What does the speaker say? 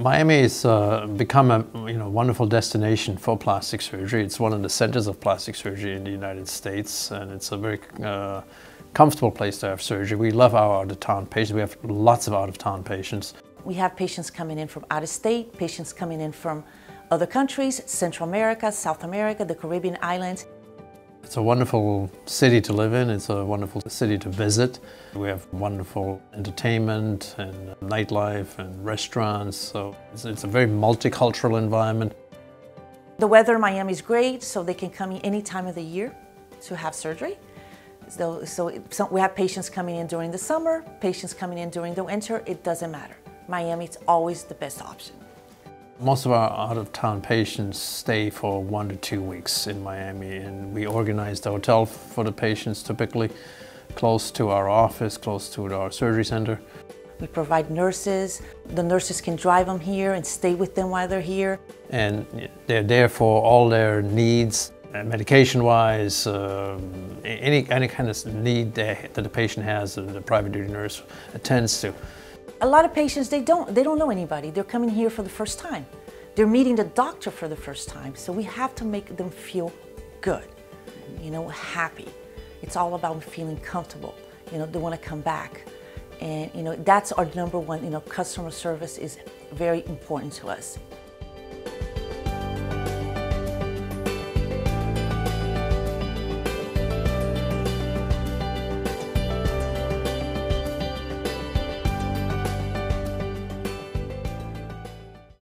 Miami has uh, become a you know wonderful destination for plastic surgery. It's one of the centers of plastic surgery in the United States, and it's a very uh, comfortable place to have surgery. We love our out-of-town patients. We have lots of out-of-town patients. We have patients coming in from out of state, patients coming in from other countries, Central America, South America, the Caribbean islands. It's a wonderful city to live in. It's a wonderful city to visit. We have wonderful entertainment and nightlife and restaurants. So it's, it's a very multicultural environment. The weather in Miami is great, so they can come in any time of the year to have surgery. So, so, so we have patients coming in during the summer, patients coming in during the winter, it doesn't matter. Miami is always the best option. Most of our out-of-town patients stay for one to two weeks in Miami and we organize the hotel for the patients typically close to our office, close to our surgery center. We provide nurses. The nurses can drive them here and stay with them while they're here. And they're there for all their needs, uh, medication-wise, uh, any, any kind of need that the patient has, the private duty nurse attends to. A lot of patients, they don't, they don't know anybody. They're coming here for the first time. They're meeting the doctor for the first time. So we have to make them feel good, you know, happy. It's all about feeling comfortable. You know, they want to come back. And, you know, that's our number one, you know, customer service is very important to us.